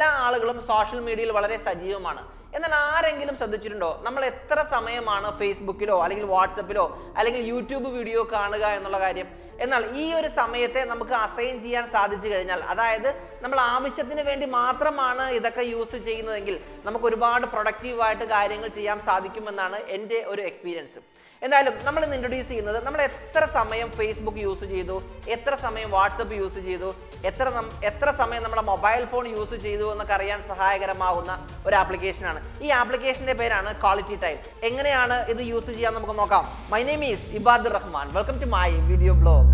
നമ്മളെല്ലാ ആളുകളും സോഷ്യൽ മീഡിയയിൽ വളരെ സജീവമാണ്. എന്നാൽ ആരെങ്കിലും ശ്രദ്ധിച്ചിട്ടുണ്ടോ? നമ്മൾ എത്ര സമയമാണ് ഫേസ്ബുക്കിലോ അല്ലെങ്കിൽ വാട്സപ്പിലോ അല്ലെങ്കിൽ യൂട്യൂബ് വീഡിയോ കാണുക എന്നുള്ള കാര്യം? എന്നാൽ ഈ ഒരു സമയത്തെ നമുക്ക് അസൈൻ ചെയ്യാൻ സാധിച്ചു കഴിഞ്ഞാൽ അതായത് നമ്മൾ ആവശ്യത്തിന് വേണ്ടി മാത്രമാണ് ഇതൊക്കെ യൂസ് ചെയ്യുന്നതെങ്കിൽ നമുക്ക് ഒരുപാട് പ്രൊഡക്റ്റീവായിട്ട് കാര്യങ്ങൾ ചെയ്യാൻ സാധിക്കുമെന്നാണ് എന്റെ ഒരു എക്സ്പീരിയൻസ് എന്തായാലും നമ്മൾ ഇന്ന് ഇൻട്രൊഡ്യൂസ് ചെയ്യുന്നത് നമ്മൾ എത്ര സമയം ഫേസ്ബുക്ക് യൂസ് ചെയ്തു എത്ര സമയം വാട്സപ്പ് യൂസ് ചെയ്തു എത്ര എത്ര സമയം നമ്മുടെ മൊബൈൽ ഫോൺ യൂസ് ചെയ്തു എന്നൊക്കെ അറിയാൻ സഹായകരമാകുന്ന ഒരു ആപ്ലിക്കേഷനാണ് ഈ ആപ്ലിക്കേഷന്റെ പേരാണ് ക്വാളിറ്റി ടൈം എങ്ങനെയാണ് ഇത് യൂസ് ചെയ്യാൻ നമുക്ക് നോക്കാം? My name is Rahman welcome to my video blog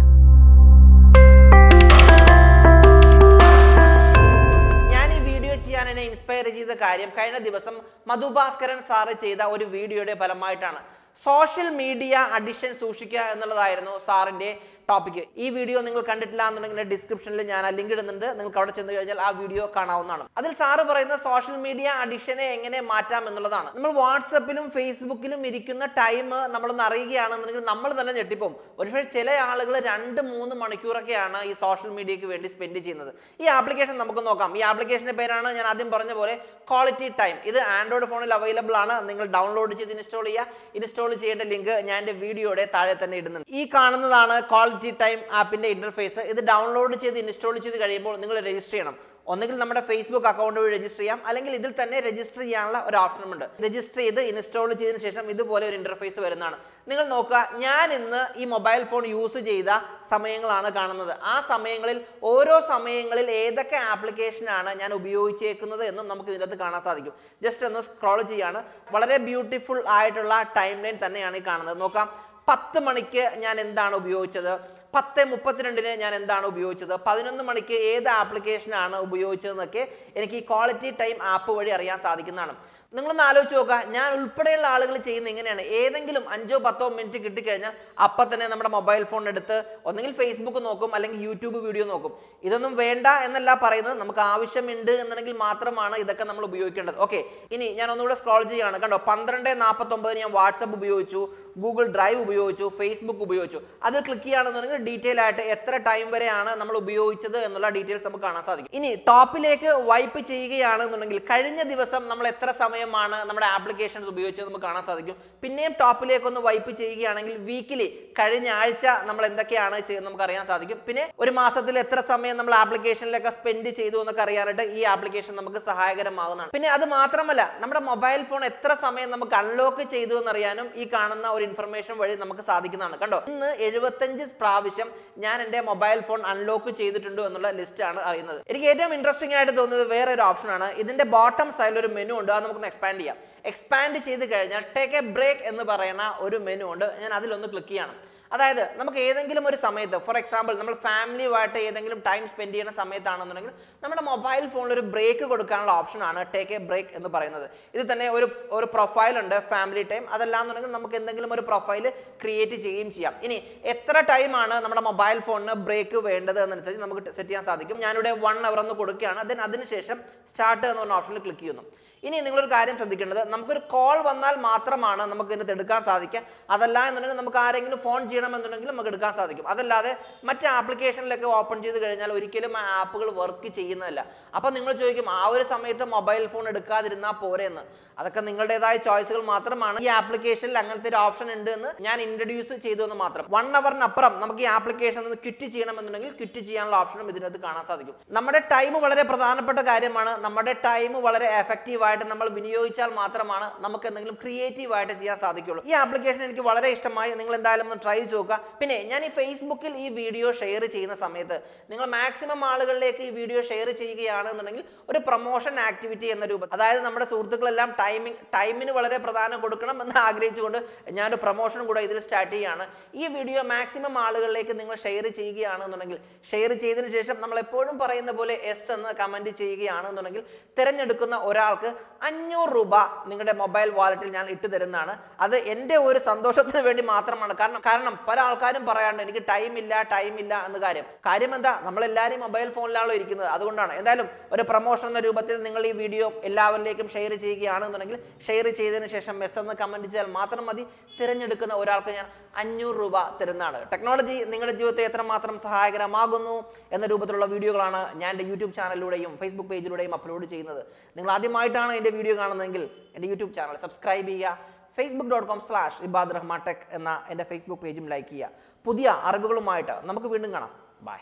എന്നെ ഇൻസ്പയർ ചെയ്ത കാര്യം കഴിഞ്ഞ ദിവസം മധുഭാസ്കരൻ സാറ് ചെയ്ത ഒരു വീഡിയോയുടെ ഫലമായിട്ടാണ്. സോഷ്യൽ മീഡിയ അഡിഷൻ സൂക്ഷിക്കുക എന്നുള്ളതായിരുന്നു സാറിന്റെ ടോപ്പിക് ഈ വീഡിയോ നിങ്ങൾ കണ്ടിട്ടില്ല എന്നുണ്ടെങ്കിൽ ഡിസ്ക്രിപ്ഷനിൽ ഞാൻ ആ ലിങ്ക് ഇടുന്നുണ്ട്. നിങ്ങൾക്ക് അവിടെ ചെന്ന് കഴിഞ്ഞാൽ ആ വീഡിയോ കാണാവുന്നതാണ്. അതിൽ സാറ് പറയുന്ന സോഷ്യൽ മീഡിയ അഡിക്ഷനെ എങ്ങനെ മാറ്റാം എന്നുള്ളതാണ്. നമ്മൾ വാട്സപ്പിലും ഫേസ്ബുക്കിലും ഇരിക്കുന്ന ടൈം നമ്മളൊന്ന് അറിയുകയാണെന്നുണ്ടെങ്കിൽ നമ്മൾ തന്നെ ഞെട്ടിപ്പം ഒരുപക്ഷെ ചില ആളുകൾ രണ്ട് മൂന്ന് മണിക്കൂറൊക്കെയാണ് ഈ സോഷ്യൽ മീഡിയക്ക് വേണ്ടി സ്പെൻഡ് ചെയ്യുന്നത്. ഈ ആപ്ലിക്കേഷൻ നമുക്ക് നോക്കാം. ഈ ആപ്ലിക്കേഷന്റെ പേരാണ് ഞാൻ ആദ്യം പറഞ്ഞ പോലെ ക്വാളിറ്റി ടൈം ഇത് ആൻഡ്രോയിഡ് ഫോണിൽ അവൈലബിൾ ആണ്. നിങ്ങൾ ഡൗൺലോഡ് ചെയ്ത് ഇൻസ്റ്റാൾ ചെയ്യുക. ഇൻസ്റ്റാൾ ചെയ്യേണ്ട ലിങ്ക് ഞാൻ വീഡിയോയുടെ താഴെ തന്നെ ഇടുന്നുണ്ട്. ഈ കാണുന്നതാണ് ക്വാളിറ്റി ടൈം ആപ്പിന്റെ ഇന്റർഫേസ് ഇത് ഡൗൺലോഡ് ചെയ്ത് ഇൻസ്റ്റാൾ ചെയ്ത് കഴിയുമ്പോൾ നിങ്ങൾ രജിസ്റ്റർ ചെയ്യണം. ഒന്നുകിൽ നമ്മുടെ ഫേസ്ബുക്ക് അക്കൗണ്ട് വഴി രജിസ്റ്റർ ചെയ്യാം. അല്ലെങ്കിൽ ഇതിൽ തന്നെ രജിസ്റ്റർ ചെയ്യാനുള്ള ഒരു ഓപ്ഷനുമുണ്ട് രജിസ്റ്റർ ചെയ്ത് ഇൻസ്റ്റാൾ ചെയ്തതിന് ശേഷം ഇതുപോലെ ഒരു ഇന്റർഫേസ് വരുന്നതാണ്. നിങ്ങൾ നോക്കുക ഞാൻ ഇന്ന് ഈ മൊബൈൽ ഫോൺ യൂസ് ചെയ്ത സമയങ്ങളാണ് കാണുന്നത്. ആ സമയങ്ങളിൽ ഓരോ സമയങ്ങളിൽ ഏതൊക്കെ ആപ്ലിക്കേഷനാണ് ഞാൻ ഉപയോഗിച്ചേക്കുന്നത് എന്നും നമുക്ക് ഇതിനകത്ത് കാണാൻ സാധിക്കും. ജസ്റ്റ് ഒന്ന് സ്ക്രോൾ ചെയ്യാണ്. വളരെ ബ്യൂട്ടിഫുൾ ആയിട്ടുള്ള ടൈം ലൈൻ തന്നെയാണ് ഈ കാണുന്നത്. നോക്കാം. പത്ത് മണിക്ക് ഞാൻ എന്താണ് ഉപയോഗിച്ചത്? പത്ത് മുപ്പത്തിരണ്ടിന് ഞാൻ എന്താണ് ഉപയോഗിച്ചത്? പതിനൊന്ന് മണിക്ക് ഏത് ആപ്ലിക്കേഷനാണ് ഉപയോഗിച്ചതെന്നൊക്കെ എനിക്ക് ഈ ക്വാളിറ്റി ടൈം ആപ്പ് വഴി അറിയാൻ സാധിക്കുന്നതാണ്. നിങ്ങളൊന്ന് ആലോചിച്ച് നോക്കുക. ഞാൻ ഉൾപ്പെടെയുള്ള ആളുകൾ ചെയ്യുന്ന ഇങ്ങനെയാണ് ഏതെങ്കിലും അഞ്ചോ പത്തോ മിനിറ്റ് കിട്ടിക്കഴിഞ്ഞാൽ അപ്പം തന്നെ നമ്മുടെ മൊബൈൽ ഫോൺ എടുത്ത് ഒന്നെങ്കിൽ ഫേസ്ബുക്ക് നോക്കും അല്ലെങ്കിൽ യൂട്യൂബ് വീഡിയോ നോക്കും. ഇതൊന്നും വേണ്ട എന്നല്ല പറയുന്നത്. നമുക്ക് ആവശ്യമുണ്ട് എന്നുണ്ടെങ്കിൽ മാത്രമാണ് ഇതൊക്കെ നമ്മൾ ഉപയോഗിക്കേണ്ടത്. ഓക്കെ ഇനി ഞാൻ ഒന്നുകൂടെ സ്ക്രോൾ ചെയ്യുകയാണ്. കണ്ടോ പന്ത്രണ്ട് നാൽപ്പത്തൊമ്പതിന് ഞാൻ വാട്സപ്പ് ഉപയോഗിച്ചു ഗൂഗിൾ ഡ്രൈവ് ഉപയോഗിച്ചു ഫേസ്ബുക്ക് ഉപയോഗിച്ചു. അത് ക്ലിക്ക് ചെയ്യുകയാണെന്നുണ്ടെങ്കിൽ ഡീറ്റെയിൽ ആയിട്ട് എത്ര ടൈം വരെയാണ് നമ്മൾ ഉപയോഗിച്ചത് എന്നുള്ള ഡീറ്റെയിൽസ് നമുക്ക് കാണാൻ സാധിക്കും. ഇനി ടോപ്പിലേക്ക് വൈപ്പ് ചെയ്യുകയാണെന്നുണ്ടെങ്കിൽ കഴിഞ്ഞ ദിവസം നമ്മൾ എത്ര സമയമാണ് നമ്മുടെ ആപ്ലിക്കേഷൻസ് ഉപയോഗിച്ച് നമുക്ക് കാണാൻ സാധിക്കും. പിന്നെയും ടോപ്പിലേക്ക് ഒന്ന് വൈപ്പ് ചെയ്യുകയാണെങ്കിൽ വീക്കിലി കഴിഞ്ഞ ആഴ്ച നമ്മൾ എന്തൊക്കെയാണ് ചെയ്യുന്നത് നമുക്ക് അറിയാൻ സാധിക്കും. പിന്നെ ഒരു മാസത്തിൽ എത്ര സമയം നമ്മൾ ആപ്ലിക്കേഷനിലൊക്കെ സ്പെൻഡ് ചെയ്തു എന്നൊക്കെ അറിയാനായിട്ട് ഈ ആപ്ലിക്കേഷൻ നമുക്ക് സഹായകരമാകുന്നതാണ് പിന്നെ അത് മാത്രമല്ല നമ്മുടെ മൊബൈൽ ഫോൺ എത്ര സമയം നമുക്ക് അൺലോക്ക് ചെയ്തു എന്നറിയാനും ഈ കാണുന്ന ഒരു ഇൻഫർമേഷൻ വഴി നമുക്ക് സാധിക്കുന്നതാണ്. കണ്ടോ? ഇന്ന് എഴുപത്തഞ്ച് പ്രാവശ്യം ഞാൻ എന്റെ മൊബൈൽ ഫോൺ അൺലോക്ക് ചെയ്തിട്ടുണ്ടോ എന്നുള്ള ലിസ്റ്റ് ആണ് അറിയുന്നത്. എനിക്ക് ഏറ്റവും ഇൻട്രസ്റ്റിംഗ് ആയിട്ട് തോന്നുന്നത് വേറെ ഒരു ഓപ്ഷനാണ് ഇതിന്റെ ബോട്ടം സൈഡിൽ ഒരു മെനു ഉണ്ട്. അത് നമുക്കൊന്ന് എക്സ്പാൻഡ് ചെയ്യാം. എക്സ്പാൻഡ് ചെയ്ത് കഴിഞ്ഞാൽ ടേക്ക് എ ബ്രേക്ക് എന്ന് പറയുന്ന ഒരു മെനു ഉണ്ട്. ഞാൻ അതിലൊന്ന് ക്ലിക്ക് ചെയ്യണം. അതായത് നമുക്ക് ഏതെങ്കിലും ഒരു സമയത്ത് ഫോർ എക്സാമ്പിൾ നമ്മൾ ഫാമിലിയുമായിട്ട് ഏതെങ്കിലും ടൈം സ്പെൻഡ് ചെയ്യുന്ന സമയത്താണെന്നുണ്ടെങ്കിൽ നമ്മുടെ മൊബൈൽ ഫോണിൽ ഒരു ബ്രേക്ക് കൊടുക്കാനുള്ള ഓപ്ഷനാണ് ടേക്ക് എ ബ്രേക്ക് എന്ന് പറയുന്നത്. ഇത് തന്നെ ഒരു ഒരു പ്രൊഫൈൽ ഉണ്ട് ഫാമിലി ടൈം അതല്ലാന്നുണ്ടെങ്കിൽ നമുക്ക് എന്തെങ്കിലും ഒരു പ്രൊഫൈൽ ക്രിയേറ്റ് ചെയ്യുകയും ചെയ്യാം. ഇനി എത്ര ടൈമാണ് നമ്മുടെ മൊബൈൽ ഫോണിന് ബ്രേക്ക് വേണ്ടത് എന്നനുസരിച്ച് നമുക്ക് സെറ്റ് ചെയ്യാൻ സാധിക്കും. ഞാനിവിടെ വൺ അവർ എന്ന് കൊടുക്കുകയാണ്. ദെൻ അതിനുശേഷം സ്റ്റാർട്ട് എന്ന് പറഞ്ഞ ഓപ്ഷനിൽ ക്ലിക്ക് ചെയ്യുന്നു. ഇനി നിങ്ങളൊരു കാര്യം ശ്രദ്ധിക്കേണ്ടത് നമുക്കൊരു കോൾ വന്നാൽ മാത്രമാണ് നമുക്ക് ഇതിനകത്ത് എടുക്കാൻ സാധിക്കുക. അതല്ല എന്നുണ്ടെങ്കിൽ നമുക്ക് ആരെങ്കിലും ഫോൺ ചെയ്യണമെന്നുണ്ടെങ്കിൽ നമുക്ക് എടുക്കാൻ സാധിക്കും. അതല്ലാതെ മറ്റ് ആപ്ലിക്കേഷനിലൊക്കെ ഓപ്പൺ ചെയ്ത് കഴിഞ്ഞാൽ ഒരിക്കലും ആ ആപ്പുകൾ വർക്ക് ചെയ്യുന്നതല്ല. അപ്പം നിങ്ങൾ ചോദിക്കും ആ ഒരു സമയത്ത് മൊബൈൽ ഫോൺ എടുക്കാതിരുന്നാൽ പോരെയെന്ന് അതൊക്കെ നിങ്ങളുടേതായ ചോയ്സുകൾ മാത്രമാണ്. ഈ ആപ്ലിക്കേഷനിൽ അങ്ങനത്തെ ഒരു ഓപ്ഷൻ ഉണ്ട് എന്ന് ഞാൻ ഇൻട്രൊഡ്യൂസ് ചെയ്തു എന്ന് മാത്രം. വൺ അവറിനപ്പുറം നമുക്ക് ഈ ആപ്ലിക്കേഷൻ നിന്ന് ക്വിറ്റ് ചെയ്യണമെന്നുണ്ടെങ്കിൽ ക്വിറ്റ് ചെയ്യാനുള്ള ഓപ്ഷനും ഇതിനകത്ത് കാണാൻ സാധിക്കും. നമ്മുടെ ടൈം വളരെ പ്രധാനപ്പെട്ട കാര്യമാണ്. നമ്മുടെ ടൈം വളരെ എഫക്റ്റീവ് ആയിട്ട് നമ്മൾ വിനിയോഗിച്ചാൽ മാത്രമാണ് നമുക്ക് എന്തെങ്കിലും ക്രിയേറ്റീവായിട്ട് ചെയ്യാൻ സാധിക്കുള്ളൂ. ഈ ആപ്ലിക്കേഷൻ എനിക്ക് വളരെ ഇഷ്ടമായി. നിങ്ങൾ എന്തായാലും ഒന്ന് ട്രൈ ചെയ്ത് പിന്നെ ഞാൻ ഈ ഫേസ്ബുക്കിൽ ഈ വീഡിയോ ഷെയർ ചെയ്യുന്ന സമയത്ത് നിങ്ങൾ മാക്സിമം ആളുകളിലേക്ക് ഈ വീഡിയോ ഷെയർ ചെയ്യുകയാണെന്നുണ്ടെങ്കിൽ ഒരു പ്രൊമോഷൻ ആക്ടിവിറ്റി എന്ന രൂപം അതായത് നമ്മുടെ സുഹൃത്തുക്കളെല്ലാം ടൈമിംഗ് ടൈമിന് വളരെ പ്രധാനം കൊടുക്കണം എന്ന് ആഗ്രഹിച്ചുകൊണ്ട് ഞാനൊരു പ്രൊമോഷൻ കൂടെ ഇതിൽ സ്റ്റാർട്ട് ചെയ്യുകയാണ് ഈ വീഡിയോ മാക്സിമം ആളുകളിലേക്ക് നിങ്ങൾ ഷെയർ ചെയ്യുകയാണെന്നുണ്ടെങ്കിൽ ഷെയർ ചെയ്തതിന് ശേഷം നമ്മൾ എപ്പോഴും പറയുന്ന പോലെ എസ് എന്ന് കമന്റ് ചെയ്യുകയാണെന്നുണ്ടെങ്കിൽ തിരഞ്ഞെടുക്കുന്ന ഒരാൾക്ക് അഞ്ഞൂറ് രൂപ നിങ്ങളുടെ മൊബൈൽ വാലറ്റിൽ ഞാൻ ഇട്ട് തരുന്നതാണ്. അത് എന്റെ ഒരു സന്തോഷത്തിന് വേണ്ടി മാത്രമാണ്. കാരണം കാരണം പല ആൾക്കാരും പറയാറുണ്ട് എനിക്ക് ടൈം ഇല്ല ടൈം ഇല്ല എന്ന കാര്യം. കാര്യം എന്താ? നമ്മളെല്ലാവരും മൊബൈൽ ഫോണിലാണല്ലോ ഇരിക്കുന്നത്. അതുകൊണ്ടാണ്. എന്തായാലും ഒരു പ്രൊമോഷൻ എന്ന രൂപത്തിൽ നിങ്ങൾ ഈ വീഡിയോ എല്ലാവരിലേക്കും ഷെയർ ചെയ്യുകയാണെന്നുണ്ടെങ്കിൽ ഷെയർ ചെയ്തതിന് ശേഷം മെസ്സെന്ന് കമന്റ് ചെയ്താൽ മാത്രം മതി. തിരഞ്ഞെടുക്കുന്ന ഒരാൾക്ക് ഞാൻ അഞ്ഞൂറ് രൂപ തരുന്നതാണ്. ടെക്നോളജി നിങ്ങളുടെ ജീവിതത്തെ എത്രമാത്രം സഹായകരമാകുന്നു എന്ന രൂപത്തിലുള്ള വീഡിയോകളാണ് ഞാൻ എന്റെ യൂട്യൂബ് ചാനലിലൂടെയും ഫേസ്ബുക്ക് പേജിലൂടെയും അപ്ലോഡ് ചെയ്യുന്നത്. നിങ്ങൾ ആദ്യമായിട്ടാണ് എന്റെ വീഡിയോ കാണുന്നതെങ്കിൽ എന്റെ യൂട്യൂബ് ചാനൽ സബ്സ്ക്രൈബ് ചെയ്യുക. Facebook dot com slash Ibad Rahman tech എന്ന എന്റെ ഫേസ്ബുക്ക് പേജും ലൈക്ക് ചെയ്യുക. പുതിയ അറിവുകളുമായിട്ട് നമുക്ക് വീണ്ടും കാണാം. ബൈ